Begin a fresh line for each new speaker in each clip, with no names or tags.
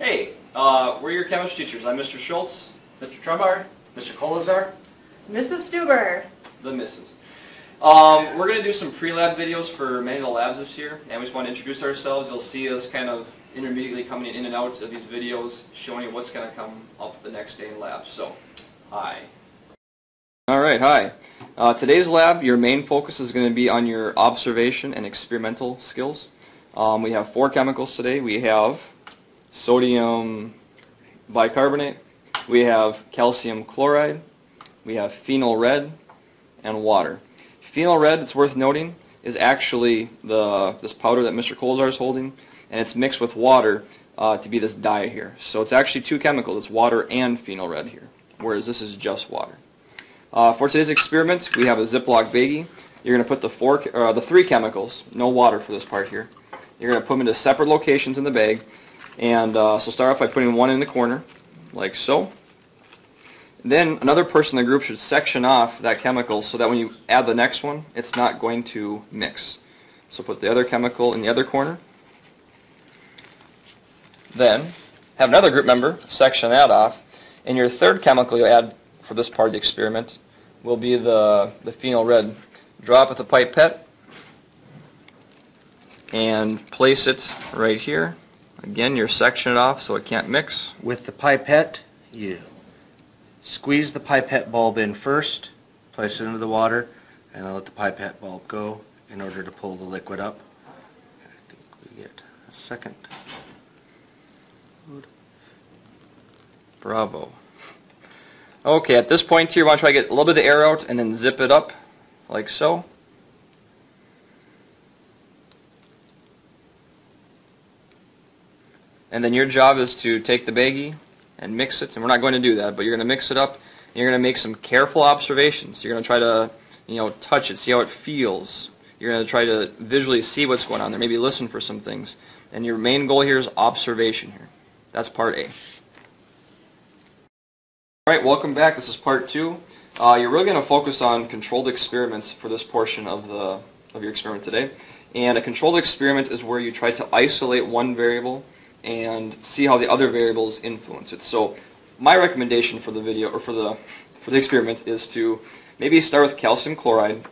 Hey, uh, we're your chemistry teachers. I'm Mr. Schultz,
Mr. Trumbar, Mr. Kolazar,
Mrs. Stuber.
the missus. Um, we're going to do some pre-lab videos for many of the labs this year, and we just want to introduce ourselves. You'll see us kind of intermediately coming in and out of these videos, showing you what's going to come up the next day in lab. So, hi. All right, hi. Uh, today's lab, your main focus is going to be on your observation and experimental skills. Um, we have four chemicals today. We have sodium bicarbonate, we have calcium chloride, we have phenol red, and water. Phenol red, it's worth noting, is actually the this powder that Mr. Kolzar is holding, and it's mixed with water uh, to be this dye here. So it's actually two chemicals. It's water and phenol red here, whereas this is just water. Uh, for today's experiment, we have a Ziploc baggie. You're going to put the four, uh, the three chemicals, no water for this part here. You're going to put them into separate locations in the bag, and uh, so start off by putting one in the corner, like so. Then another person in the group should section off that chemical so that when you add the next one, it's not going to mix. So put the other chemical in the other corner. Then have another group member section that off. And your third chemical you add for this part of the experiment will be the, the phenol red. Drop with a pipette and place it right here. Again, you're sectioning it off so it can't mix.
with the pipette, you squeeze the pipette bulb in first, place it into the water, and then let the pipette bulb go in order to pull the liquid up. I think we get a second.
Bravo. Okay, at this point here, to try to get a little bit of the air out and then zip it up, like so. And then your job is to take the baggie and mix it, and we're not going to do that, but you're going to mix it up, and you're going to make some careful observations. You're going to try to, you know, touch it, see how it feels. You're going to try to visually see what's going on there, maybe listen for some things. And your main goal here is observation here. That's part A. All right, welcome back. This is part two. Uh, you're really going to focus on controlled experiments for this portion of the of your experiment today. And a controlled experiment is where you try to isolate one variable and see how the other variables influence it. So my recommendation for the video or for the for the experiment is to maybe start with calcium chloride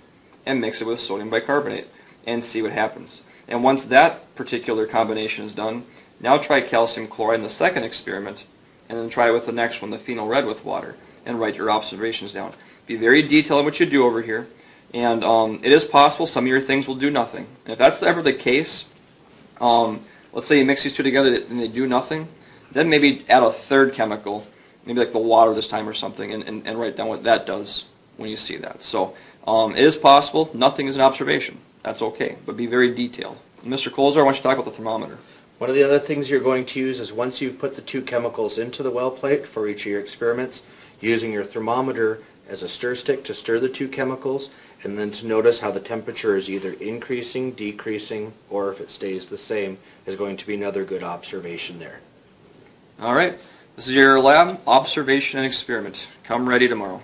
and mix it with sodium bicarbonate and see what happens. And once that particular combination is done, now try calcium chloride in the second experiment and then try it with the next one, the phenol red with water, and write your observations down. Be very detailed in what you do over here, and um, it is possible some of your things will do nothing. And if that's ever the case, um, let's say you mix these two together and they do nothing, then maybe add a third chemical, maybe like the water this time or something, and, and, and write down what that does when you see that. So um, it is possible. Nothing is an observation. That's okay, but be very detailed. Mr. Colzer, I want you to talk about the thermometer.
One of the other things you're going to use is once you've put the two chemicals into the well plate for each of your experiments, using your thermometer as a stir stick to stir the two chemicals, and then to notice how the temperature is either increasing, decreasing, or if it stays the same, is going to be another good observation there.
All right. This is your lab observation and experiment. Come ready tomorrow.